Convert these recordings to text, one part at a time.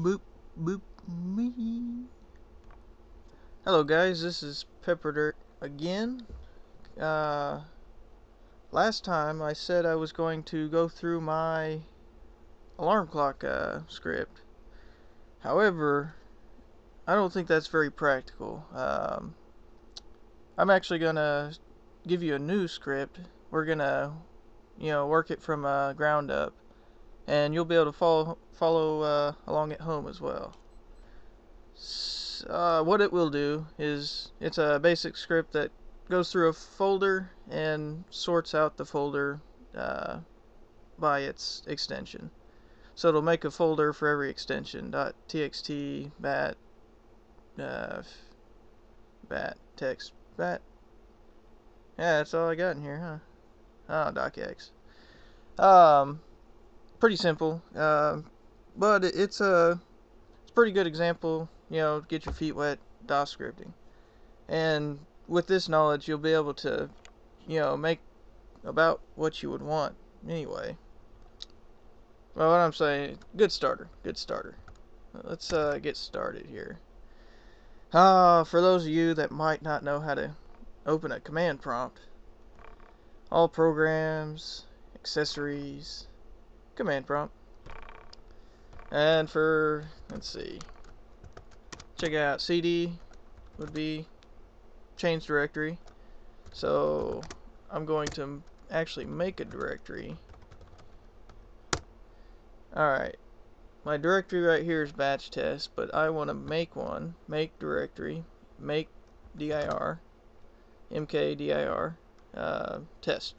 Boop, boop, me. Hello guys, this is Pepperdirt again. Uh, last time I said I was going to go through my alarm clock uh, script. However, I don't think that's very practical. Um, I'm actually gonna give you a new script. We're gonna, you know, work it from uh, ground up and you'll be able to follow follow uh, along at home as well. So, uh, what it will do is it's a basic script that goes through a folder and sorts out the folder uh, by its extension. So it'll make a folder for every extension .txt, bat, uh, bat, text, bat. Yeah, that's all I got in here, huh? Oh, docx. Um, pretty simple, uh, but it's a it's a pretty good example. You know, get your feet wet DOS scripting, and with this knowledge, you'll be able to, you know, make about what you would want anyway. Well, what I'm saying, good starter, good starter. Let's uh, get started here. Uh, for those of you that might not know how to open a command prompt, all programs, accessories, command prompt. And for, let's see, check out CD would be change directory. So I'm going to actually make a directory. Alright, my directory right here is batch test, but I want to make one. Make directory, make dir, mkdir, uh, test.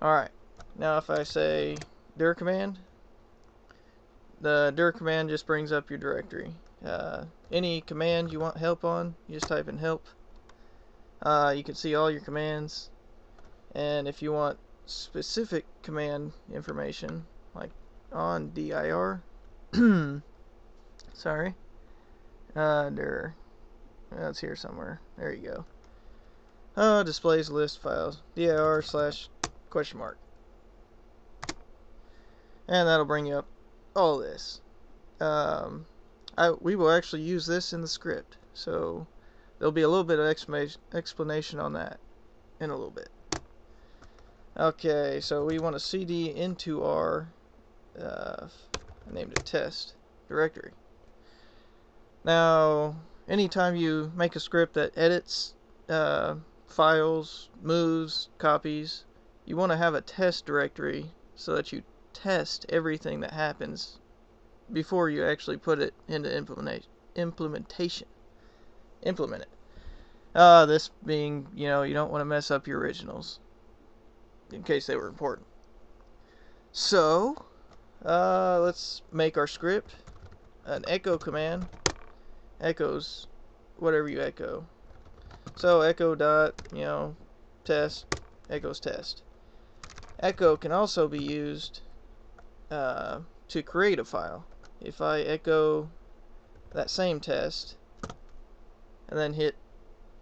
Alright, now if I say dir command, the dir command just brings up your directory. Uh, any command you want help on, you just type in help. Uh, you can see all your commands. And if you want specific command information, like on dir, sorry, uh, dir, that's here somewhere. There you go. Uh, displays list files, dir slash question mark and that'll bring you up all this. Um, I, we will actually use this in the script, so there'll be a little bit of explanation on that in a little bit. Okay, so we want to cd into our, uh, I named it test directory. Now, anytime you make a script that edits uh, files, moves, copies, you want to have a test directory so that you test everything that happens before you actually put it into implementation. Implement it. Uh, this being, you know, you don't want to mess up your originals in case they were important. So, uh, let's make our script an echo command. Echoes whatever you echo. So echo dot, you know, test, echoes test. Echo can also be used uh, to create a file. If I echo that same test and then hit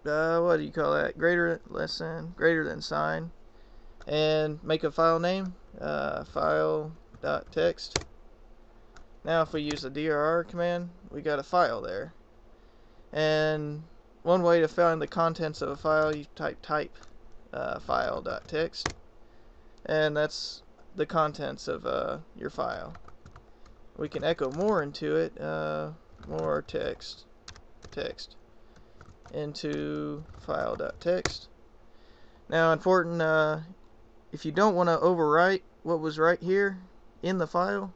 uh, what do you call that? Greater less than greater than sign and make a file name uh, file dot text now if we use the dir command we got a file there. And one way to find the contents of a file you type type uh, file dot text and that's the contents of uh, your file. We can echo more into it, uh, more text, text, into file.text. Now, important, uh, if you don't want to overwrite what was right here in the file,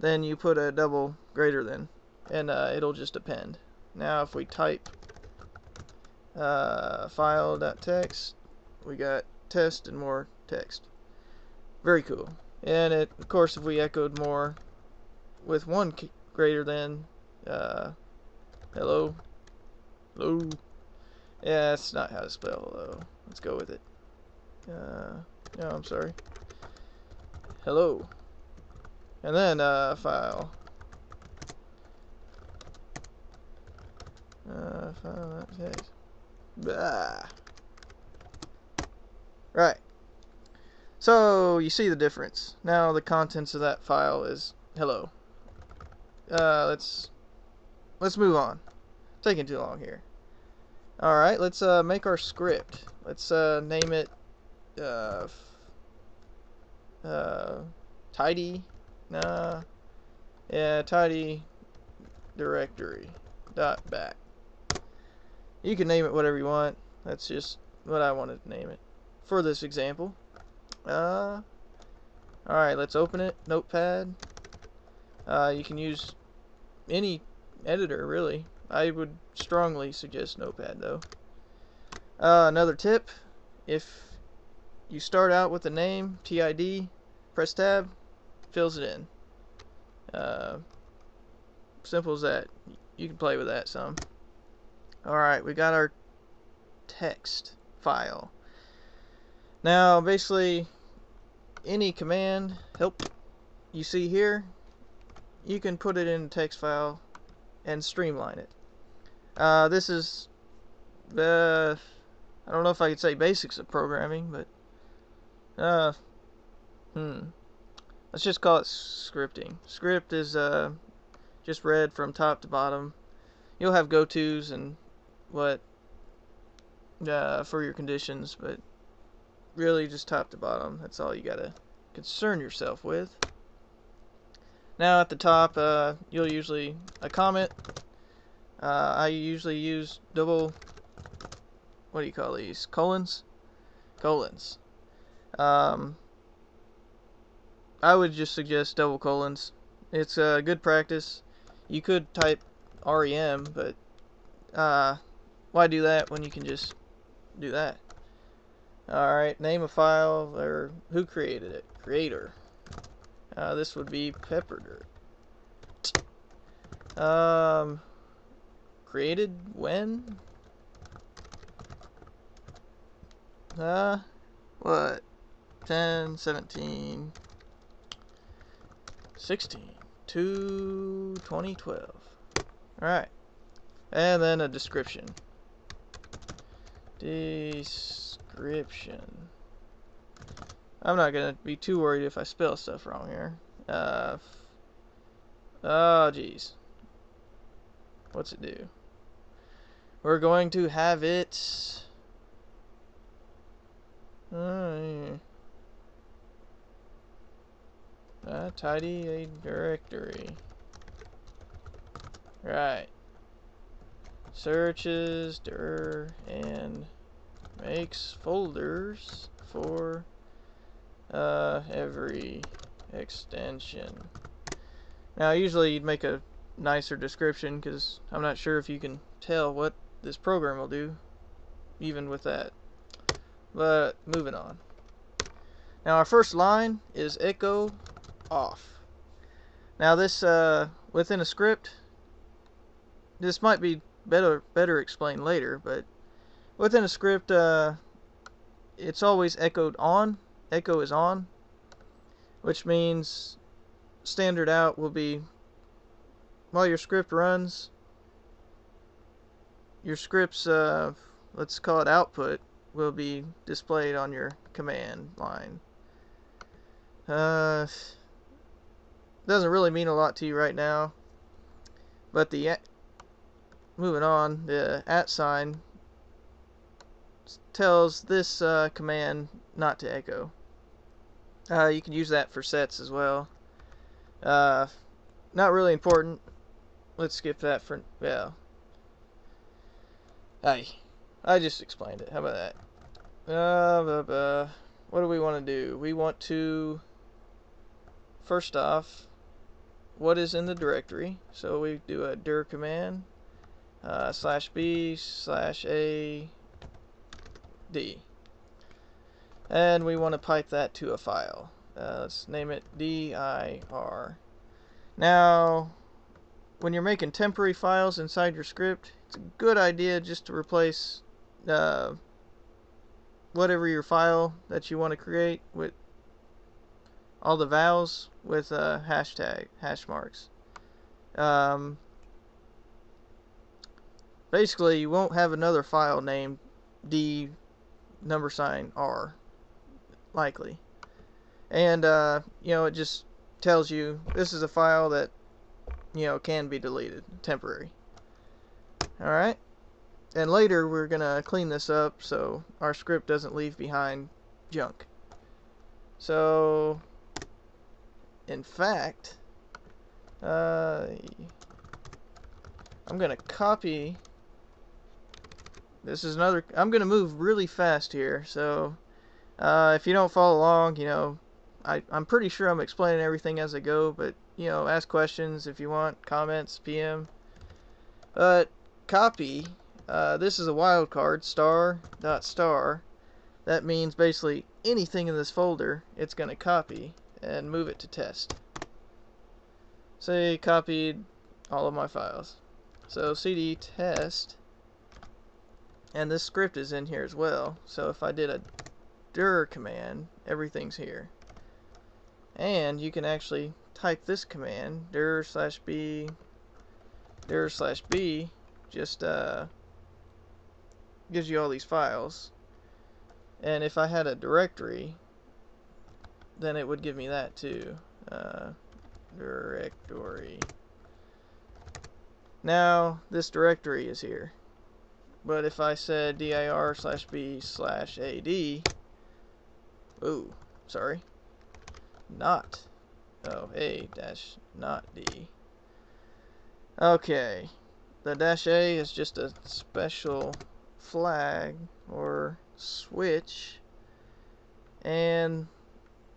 then you put a double greater than, and uh, it'll just append. Now, if we type uh, file.text, we got test and more text. Very cool. And it, of course, if we echoed more with one greater than, uh, hello, hello. Yeah, that's not how to spell hello. Let's go with it. Uh, no, I'm sorry. Hello. And then, uh, file. Uh, file. Bah. Right. So you see the difference. Now the contents of that file is hello. uh, let's let's move on. Taking too long here. All right, let's uh, make our script. Let's uh, name it uh, uh, tidy. Nah, yeah, tidy directory dot bat. You can name it whatever you want. That's just what I wanted to name it for this example. Uh, all right, let's open it. Notepad. Uh, you can use any editor, really. I would strongly suggest Notepad, though. Uh, another tip, if you start out with a name, TID, press tab, fills it in. Uh, simple as that. You can play with that some. Alright, we got our text file. Now, basically, any command, help, you see here, you can put it in a text file and streamline it. Uh, this is the, I don't know if I could say basics of programming, but, uh, hmm, let's just call it scripting. Script is, uh, just read from top to bottom. You'll have go-tos and what, uh, for your conditions, but really just top to bottom. That's all you gotta concern yourself with. Now at the top, uh, you'll usually a comment. Uh, I usually use double. What do you call these? Colons. Colons. Um, I would just suggest double colons. It's a good practice. You could type REM, but uh, why do that when you can just do that? Alright, name a file, or who created it? Creator. Uh, this would be Pepperdirt. Um, created when? Uh, what? 10, 17, 16, 2, 2012. Alright. And then a description. Description. I'm not going to be too worried if I spell stuff wrong here. Uh, oh, jeez. What's it do? We're going to have it... Uh, tidy a directory. Right. Searches dir and makes folders for uh, every extension. Now, usually you'd make a nicer description because I'm not sure if you can tell what this program will do, even with that. But moving on. Now, our first line is echo off. Now, this uh, within a script, this might be better better explained later, but within a script, uh, it's always echoed on echo is on, which means standard out will be while your script runs, your script's, uh, let's call it output, will be displayed on your command line. Uh, doesn't really mean a lot to you right now, but the moving on, the at sign tells this uh, command not to echo. Uh, you can use that for sets as well. Uh, not really important. Let's skip that for yeah. Hey, I just explained it. How about that? Uh, blah, blah. what do we want to do? We want to first off, what is in the directory? So we do a dir command uh, slash b slash a d and we want to pipe that to a file. Uh, let's name it dir. Now, when you're making temporary files inside your script, it's a good idea just to replace uh, whatever your file that you want to create with all the vowels with a hashtag, hash marks. Um, basically, you won't have another file named d number sign r likely. And, uh, you know, it just tells you this is a file that you know, can be deleted, temporary. Alright? And later we're going to clean this up so our script doesn't leave behind junk. So, in fact, uh, I'm going to copy, this is another, I'm going to move really fast here, so uh, if you don't follow along, you know, I, I'm pretty sure I'm explaining everything as I go, but, you know, ask questions if you want, comments, PM. But, copy, uh, this is a wildcard, star dot star. That means basically anything in this folder, it's going to copy and move it to test. Say copied all of my files. So cd test, and this script is in here as well. So if I did a dir command, everything's here. And you can actually type this command, dir slash b, dir slash b, just uh, gives you all these files. And if I had a directory, then it would give me that too. Uh, directory. Now, this directory is here. But if I said dir slash b slash ad, ooh, sorry, not, oh, a dash not d. Okay, the dash a is just a special flag or switch. And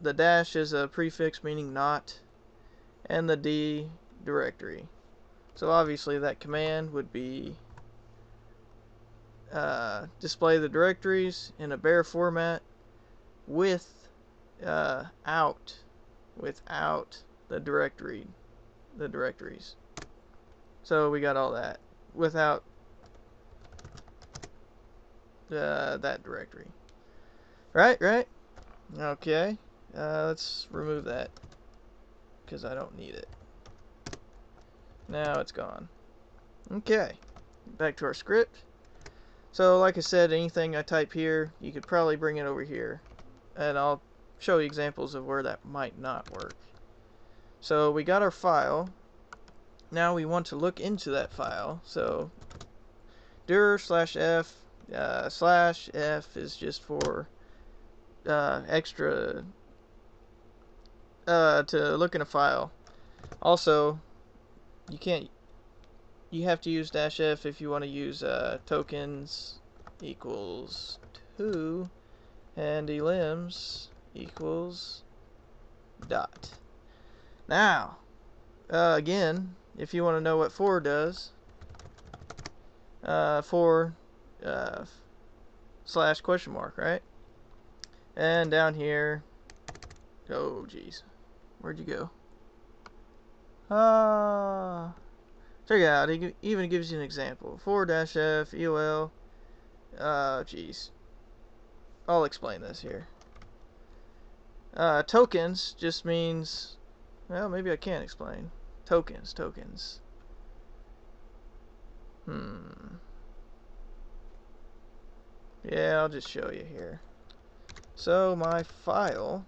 the dash is a prefix meaning not and the D directory. So obviously that command would be uh, display the directories in a bare format with uh, out without the directory the directories so we got all that without uh, that directory. Right, right? Okay. Uh, let's remove that because I don't need it. Now it's gone. Okay. Back to our script. So, like I said, anything I type here, you could probably bring it over here. And I'll show you examples of where that might not work. So, we got our file. Now we want to look into that file. So, dir slash f uh, slash F is just for uh, extra uh, to look in a file. Also, you can't. You have to use dash F if you want to use uh, tokens equals two and delims equals dot. Now, uh, again, if you want to know what for does, uh, for uh, slash question mark, right? And down here, oh jeez, where'd you go? Ah, check it out. It even gives you an example. For dash f eol. Uh, jeez. I'll explain this here. Uh, tokens just means, well, maybe I can't explain. Tokens, tokens. Hmm. Yeah, I'll just show you here. So my file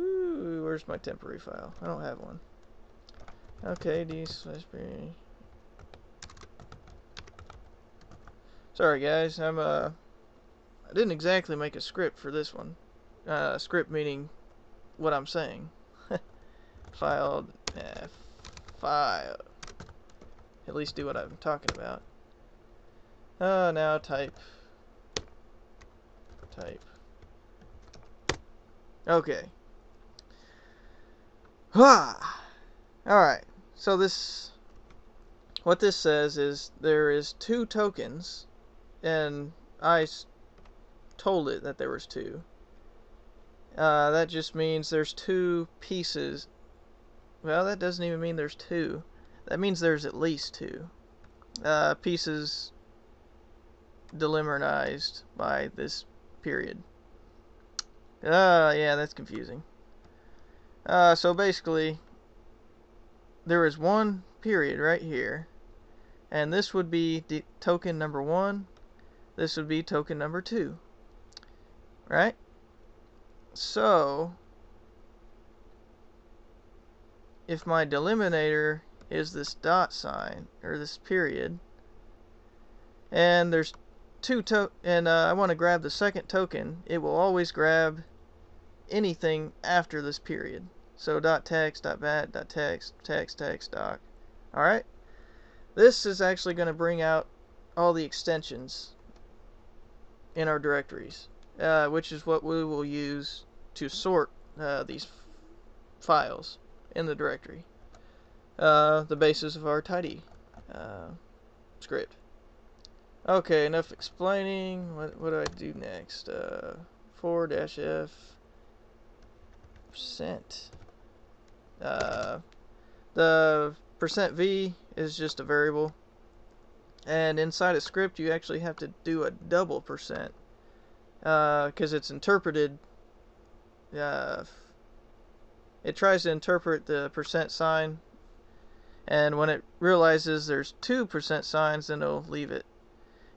Ooh, where's my temporary file? I don't have one. Okay, D slash B. Sorry guys, I'm uh I didn't exactly make a script for this one. Uh script meaning what I'm saying. file uh, file at least do what I'm talking about. Uh, now type. Type. Okay. Alright, so this, what this says is there is two tokens, and I told it that there was two. Uh, that just means there's two pieces. Well, that doesn't even mean there's two. That means there's at least two uh, pieces delimited by this period. Uh, yeah, that's confusing. Uh, so basically, there is one period right here, and this would be token number one, this would be token number two, right? So, if my delimiter is this dot sign, or this period, and there's two to and uh, I want to grab the second token, it will always grab anything after this period so dot text dot bat dot text text text doc alright this is actually going to bring out all the extensions in our directories uh, which is what we will use to sort uh, these files in the directory uh, the basis of our tidy uh, script. Okay, enough explaining. What, what do I do next? Uh, 4-f percent. Uh, the percent %v is just a variable. And inside a script, you actually have to do a double percent. Because uh, it's interpreted uh, it tries to interpret the percent sign and when it realizes there's two percent signs then it'll leave it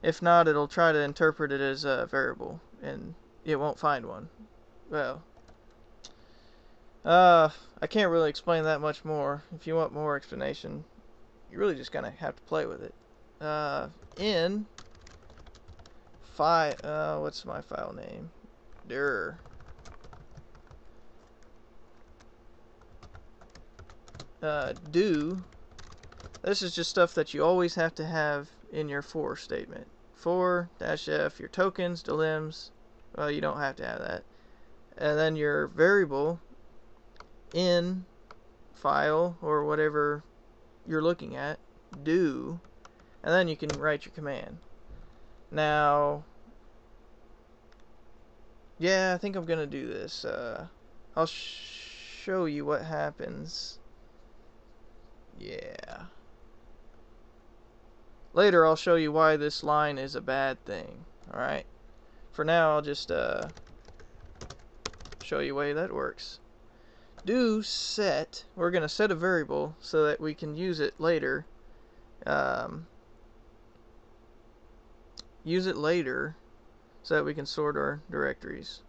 if not it'll try to interpret it as a variable and it won't find one well uh I can't really explain that much more. If you want more explanation you're really just gonna have to play with it. Uh in file uh what's my file name? Dir uh, do, this is just stuff that you always have to have in your for statement. For dash f, your tokens, delims, well, you don't have to have that. And then your variable in file or whatever you're looking at, do, and then you can write your command. Now, yeah, I think I'm to do this. Uh, I'll sh show you what happens yeah. Later I'll show you why this line is a bad thing. Alright? For now I'll just uh, show you way that works. Do set, we're going to set a variable so that we can use it later. Um, use it later so that we can sort our directories.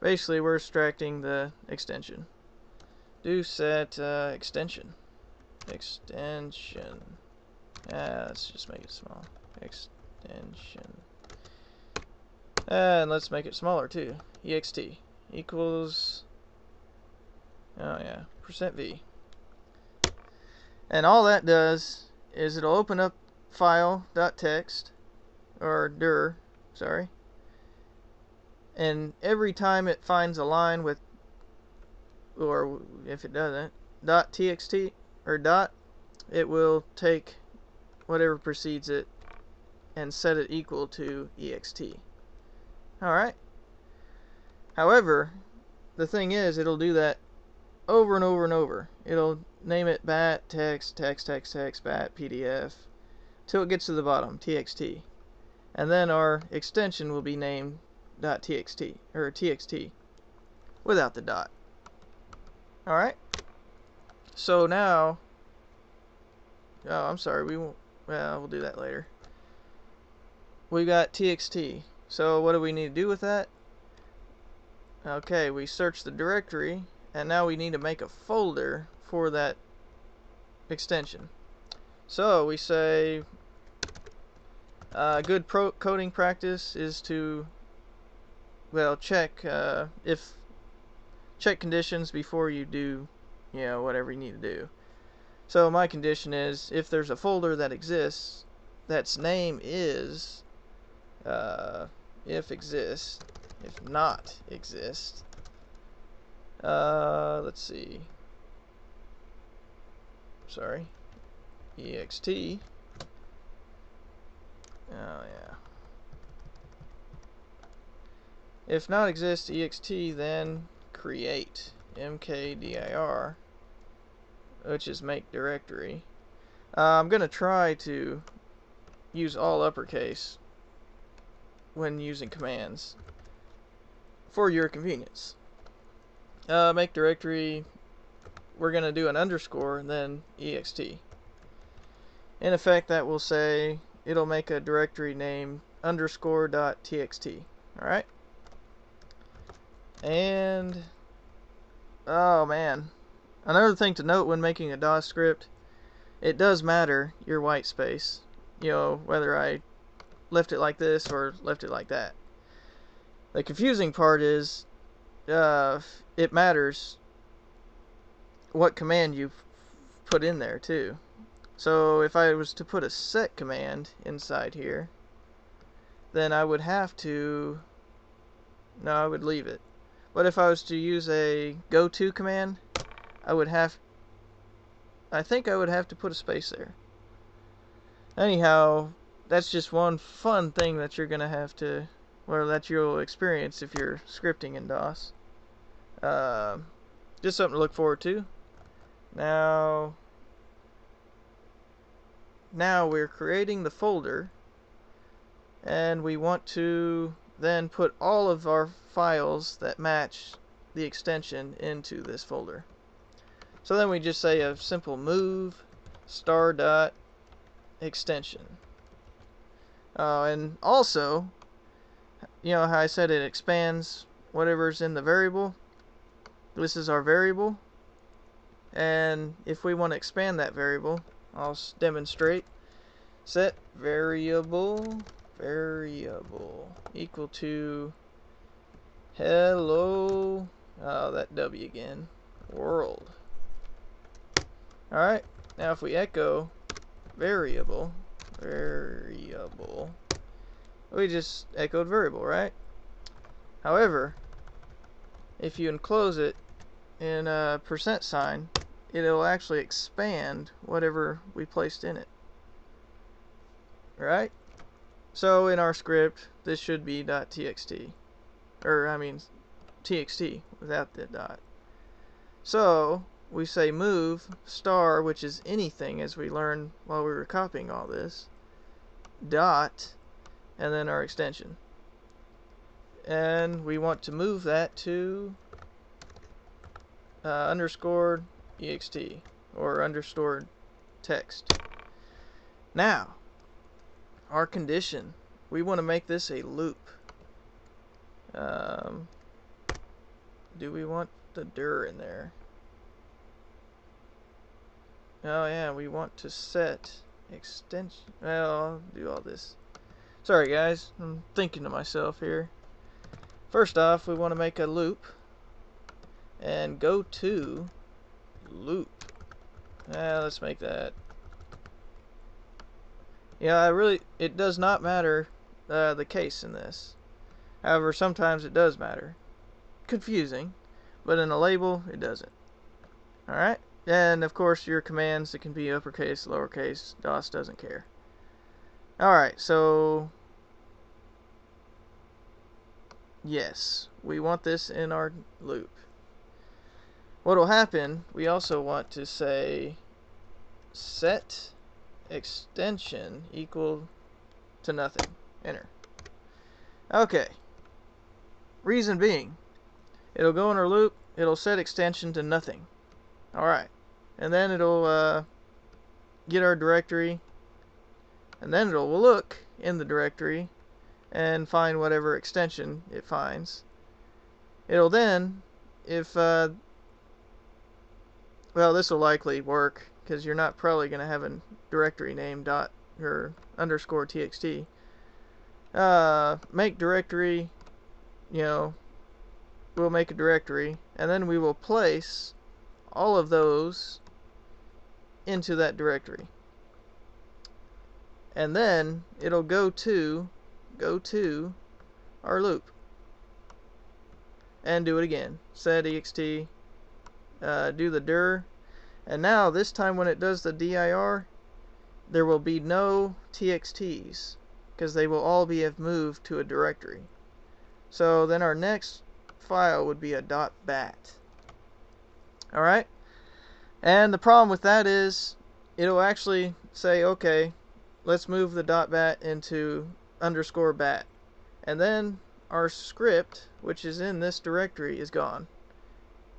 Basically we're extracting the extension. Do set uh, extension extension. Ah, let's just make it small. Extension. And let's make it smaller too. ext equals oh yeah percent %v and all that does is it'll open up file.txt or dir sorry and every time it finds a line with or if it doesn't dot txt or dot, it will take whatever precedes it and set it equal to ext. Alright? However, the thing is, it'll do that over and over and over. It'll name it bat, text, text, text, text, bat, PDF, till it gets to the bottom, txt. And then our extension will be named .txt, or txt, without the dot. Alright? So now, oh, I'm sorry, we won't, well, we'll do that later. We've got txt. So what do we need to do with that? Okay, we search the directory, and now we need to make a folder for that extension. So we say uh, good pro coding practice is to well check uh, if check conditions before you do you know, whatever you need to do. So my condition is if there's a folder that exists that's name is uh, if exists, if not exist. Uh, let's see. Sorry. ext. Oh yeah. If not exist ext, then create mkdir which is make directory. Uh, I'm going to try to use all uppercase when using commands for your convenience. Uh, make directory, we're going to do an underscore and then ext. In effect, that will say it'll make a directory name underscore dot txt. Alright? And, oh man, another thing to note when making a DOS script, it does matter your white space. You know, whether I left it like this or left it like that. The confusing part is uh, it matters what command you put in there too. So if I was to put a set command inside here, then I would have to, no, I would leave it. But if I was to use a go to command, I would have, I think I would have to put a space there. Anyhow, that's just one fun thing that you're going to have to, or that you'll experience if you're scripting in DOS. Uh, just something to look forward to. Now, now we're creating the folder and we want to then put all of our files that match the extension into this folder. So then we just say a simple move star dot extension. Uh, and also, you know how I said it expands whatever's in the variable? This is our variable. And if we want to expand that variable, I'll demonstrate. Set variable variable equal to hello oh that W again world alright now if we echo variable variable we just echoed variable right? However if you enclose it in a percent sign it'll actually expand whatever we placed in it. Right? So in our script, this should be .txt, or I mean txt without the dot. So we say move star, which is anything, as we learned while we were copying all this, dot, and then our extension. And we want to move that to uh, underscore ext or underscore text. Now, our condition. We want to make this a loop. Um, do we want the dir in there? Oh yeah, we want to set extension. Well, I'll do all this. Sorry guys, I'm thinking to myself here. First off, we want to make a loop and go to loop. Ah, let's make that yeah, I really, it does not matter uh, the case in this. However, sometimes it does matter. Confusing, but in a label, it doesn't. Alright? And of course, your commands, it can be uppercase, lowercase, DOS doesn't care. Alright, so yes, we want this in our loop. What will happen, we also want to say set extension equal to nothing. Enter. Okay. Reason being, it'll go in our loop, it'll set extension to nothing. Alright. And then it'll uh, get our directory, and then it'll look in the directory and find whatever extension it finds. It'll then, if, uh, well, this will likely work because you're not probably going to have a directory name dot or underscore txt. Uh, make directory, you know, we'll make a directory, and then we will place all of those into that directory. And then it'll go to, go to our loop. And do it again. Set ext, uh, do the dir, and now, this time when it does the dir, there will be no txts, because they will all be have moved to a directory. So then our next file would be a dot .bat. Alright? And the problem with that is, it'll actually say, okay, let's move the dot .bat into underscore bat. And then our script, which is in this directory, is gone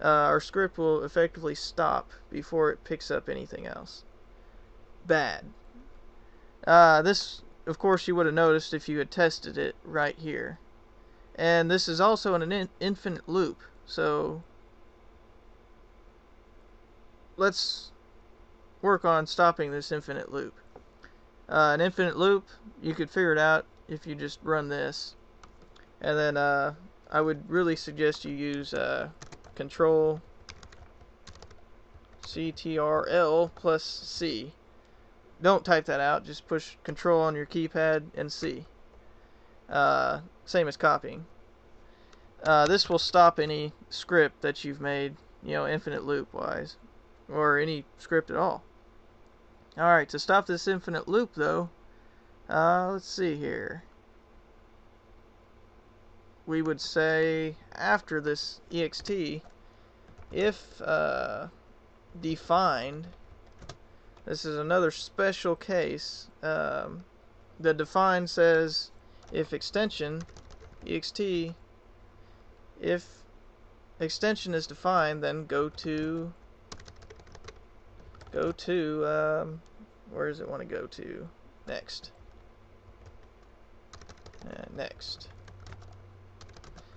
uh, our script will effectively stop before it picks up anything else. Bad. Uh, this, of course, you would have noticed if you had tested it right here. And this is also an in infinite loop, so let's work on stopping this infinite loop. Uh, an infinite loop, you could figure it out if you just run this. And then uh, I would really suggest you use uh, control CTRL plus C. Don't type that out, just push control on your keypad and C. Uh, same as copying. Uh, this will stop any script that you've made, you know, infinite loop wise, or any script at all. Alright, to stop this infinite loop though, uh, let's see here. We would say after this ext, if uh, defined, this is another special case. Um, the define says if extension ext if extension is defined then go to go to um, where does it want to go to? Next. Uh, next.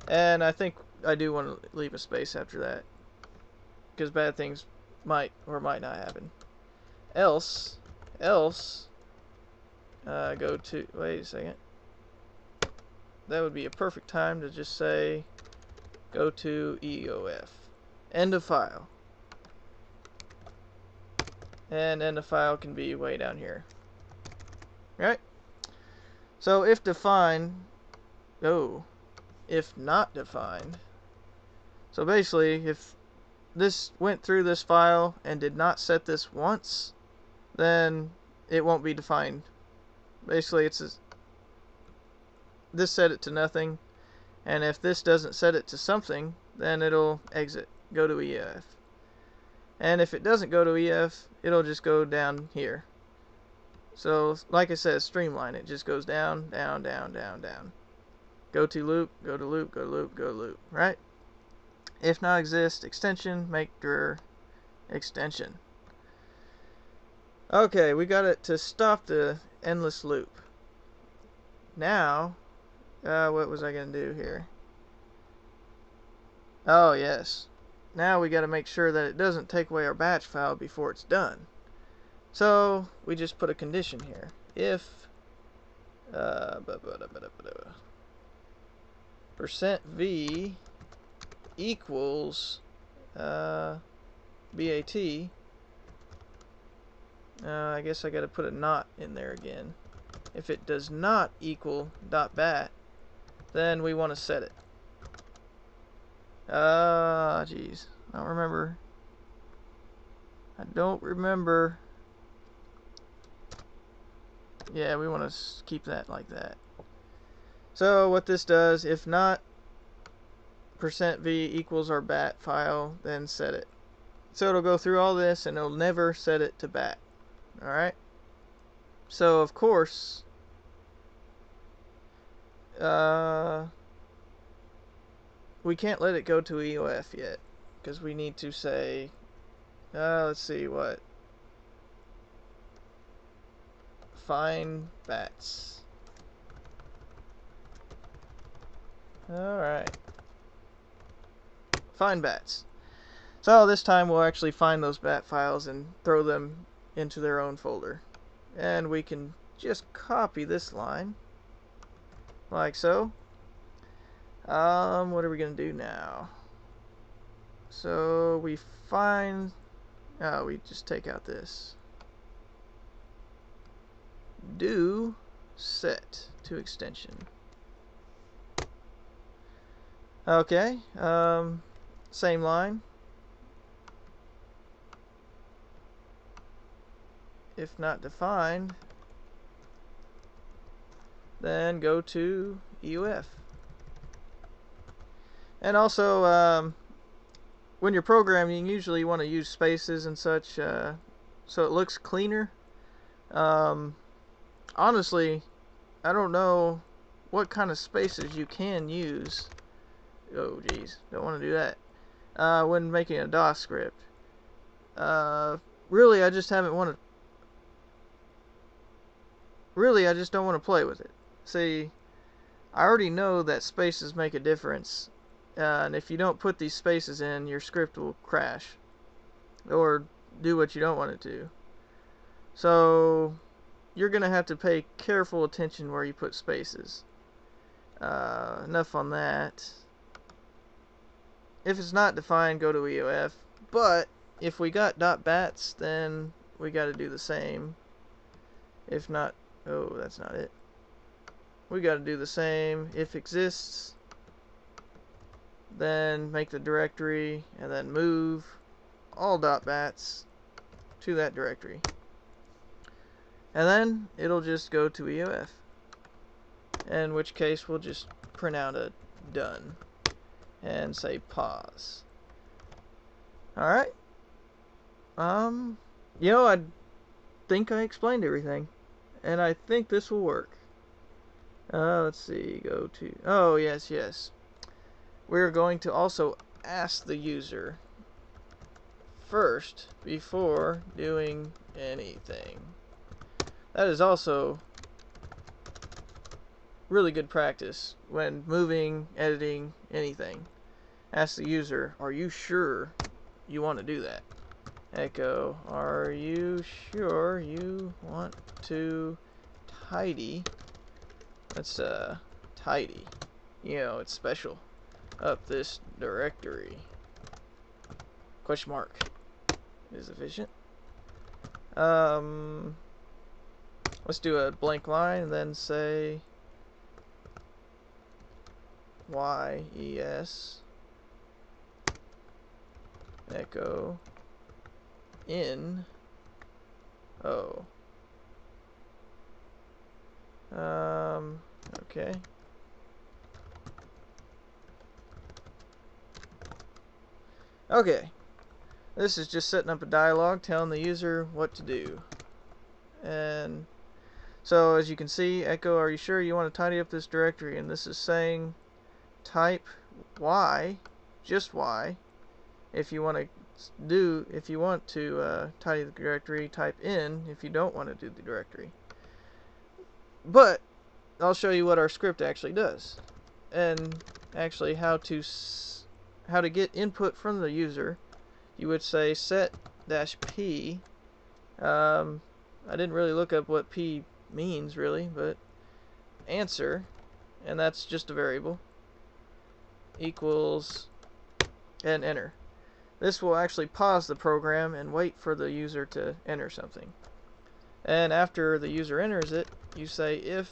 And I think I do want to leave a space after that because bad things might or might not happen. Else else uh, go to wait a second. That would be a perfect time to just say go to EOF end of file and then the file can be way down here. Right so if defined oh if not defined so basically if this went through this file and did not set this once then it won't be defined. Basically it's a, this set it to nothing and if this doesn't set it to something then it'll exit. Go to EF and if it doesn't go to EF it'll just go down here. So like I said streamline it. Just goes down down down down down. Go to loop go to loop go to loop go to loop right? If not exist extension make dir extension. Okay we got it to stop the endless loop. Now uh, what was I gonna do here? Oh yes now we got to make sure that it doesn't take away our batch file before it's done. So we just put a condition here. If uh, percent %v equals uh, BAT, uh, I guess I got to put a not in there again. If it does not equal dot .bat, then we want to set it. Uh, jeez. I don't remember. I don't remember. Yeah, we want to keep that like that. So what this does, if not percent %v equals our bat file, then set it. So it'll go through all this and it'll never set it to bat. Alright? So of course, uh, we can't let it go to EOF yet because we need to say uh, let's see what? Find bats alright. Find bats so this time we'll actually find those bat files and throw them into their own folder. And we can just copy this line. Like so um, what are we going to do now? So we find, oh, we just take out this. Do set to extension. Okay, um, same line. If not defined, then go to EOF. And also, um, when you're programming, usually you want to use spaces and such uh, so it looks cleaner. Um, honestly, I don't know what kind of spaces you can use. Oh, geez, don't want to do that. Uh, when making a DOS script. Uh, really, I just haven't wanted. Really, I just don't want to play with it. See, I already know that spaces make a difference and if you don't put these spaces in, your script will crash. Or do what you don't want it to. So you're going to have to pay careful attention where you put spaces. Uh, enough on that. If it's not defined, go to EOF. But if we got dot bats, then we got to do the same. If not, oh, that's not it. We got to do the same. If exists, then make the directory, and then move all dot bats to that directory. And then it'll just go to EOF. In which case we'll just print out a done and say pause. Alright. Um, you know, I think I explained everything. And I think this will work. Uh, let's see, go to, oh, yes, yes. We're going to also ask the user first before doing anything. That is also really good practice when moving, editing, anything. Ask the user, are you sure you want to do that? Echo, are you sure you want to tidy? Let's, uh, tidy. You know, it's special. Up this directory. Question mark. Is efficient. Um, let's do a blank line and then say Y E S echo in O. Um, okay. Okay. This is just setting up a dialog telling the user what to do. And so as you can see, echo, are you sure you want to tidy up this directory? And this is saying type Y, just Y. If you want to do, if you want to uh, tidy the directory, type in. If you don't want to do the directory. But I'll show you what our script actually does, and actually how to how to get input from the user. You would say set dash p. Um, I didn't really look up what p means really, but answer, and that's just a variable equals and enter. This will actually pause the program and wait for the user to enter something. And after the user enters it, you say if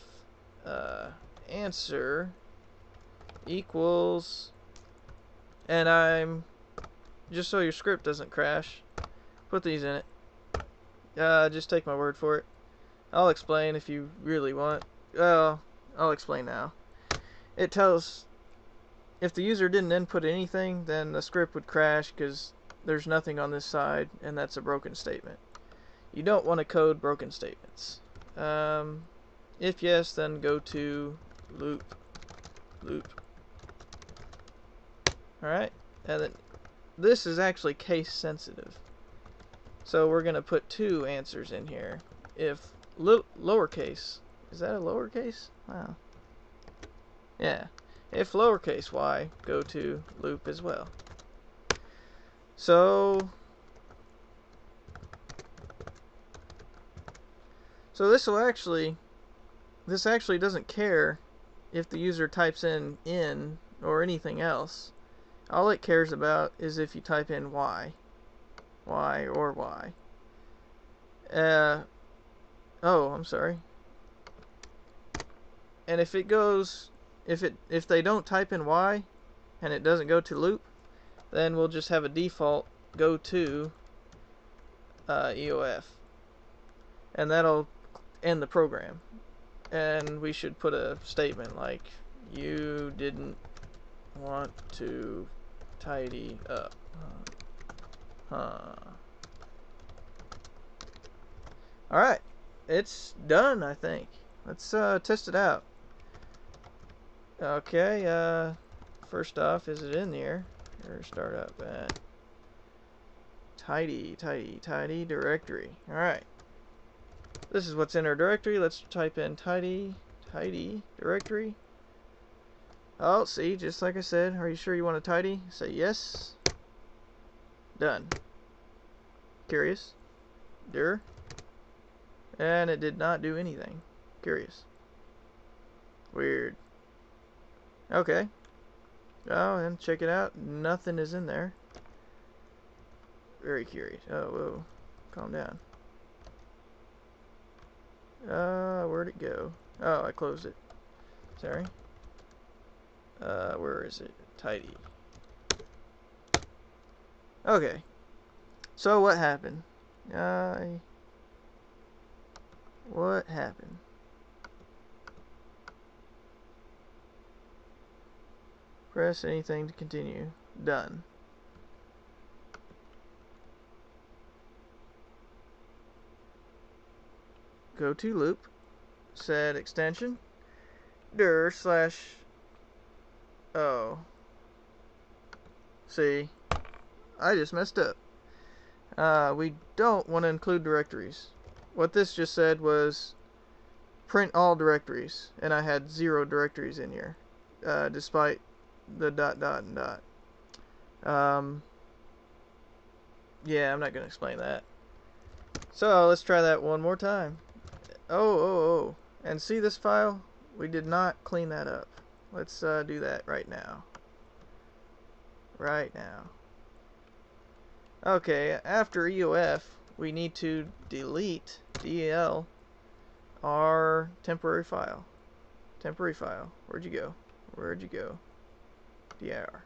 uh, answer equals and I'm just so your script doesn't crash put these in it uh, just take my word for it I'll explain if you really want well I'll explain now it tells if the user didn't input anything, then the script would crash because there's nothing on this side, and that's a broken statement. You don't want to code broken statements. Um, if yes, then go to loop, loop. Alright, and then this is actually case sensitive. So we're going to put two answers in here. If lowercase, is that a lowercase? Wow. Yeah if lowercase y, go to loop as well. So, so this will actually, this actually doesn't care if the user types in in or anything else. All it cares about is if you type in y, y or y. Uh, oh, I'm sorry. And if it goes if it if they don't type in Y and it doesn't go to loop, then we'll just have a default go to uh, EOF. And that'll end the program. And we should put a statement like, you didn't want to tidy up. Huh. Alright. It's done, I think. Let's uh, test it out. Okay, uh, first off, is it in there? Or start up at tidy, tidy, tidy directory. Alright. This is what's in our directory. Let's type in tidy, tidy directory. Oh, see, just like I said, are you sure you want to tidy? Say yes. Done. Curious. Dir. And it did not do anything. Curious. Weird. Okay. Oh, and check it out. Nothing is in there. Very curious. Oh, whoa. Calm down. Uh, where'd it go? Oh, I closed it. Sorry. Uh, where is it? Tidy. Okay. So what happened? I... What happened? Press anything to continue. Done. Go to loop. Set extension. dir slash. Oh. See. I just messed up. Uh, we don't want to include directories. What this just said was print all directories, and I had zero directories in here, uh, despite the dot dot and dot. Um, yeah, I'm not going to explain that. So let's try that one more time. Oh, oh, oh. And see this file? We did not clean that up. Let's uh, do that right now. Right now. Okay, after EOF, we need to delete DEL our temporary file. Temporary file. Where'd you go? Where'd you go? dir.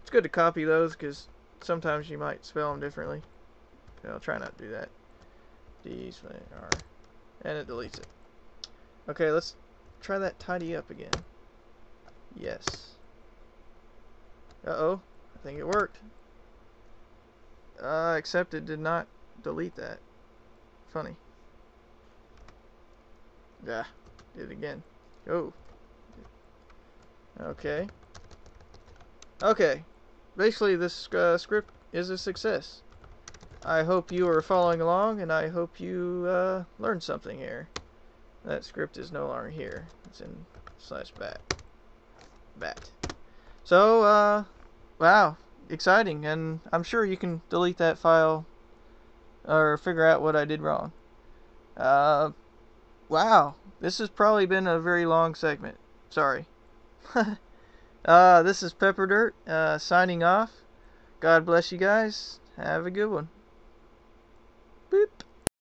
It's good to copy those because sometimes you might spell them differently. I'll try not to do that. D R and it deletes it. Okay, let's try that tidy up again. Yes. Uh-oh. I think it worked. Uh, except it did not delete that. Funny. Yeah, did it again. Oh. Okay. Okay. Basically, this uh, script is a success. I hope you are following along, and I hope you uh, learned something here. That script is no longer here. It's in slash bat. Bat. So, uh, wow, exciting, and I'm sure you can delete that file or figure out what I did wrong. Uh, wow, this has probably been a very long segment. Sorry. uh, this is Pepperdirt, uh, signing off. God bless you guys. Have a good one. Boop.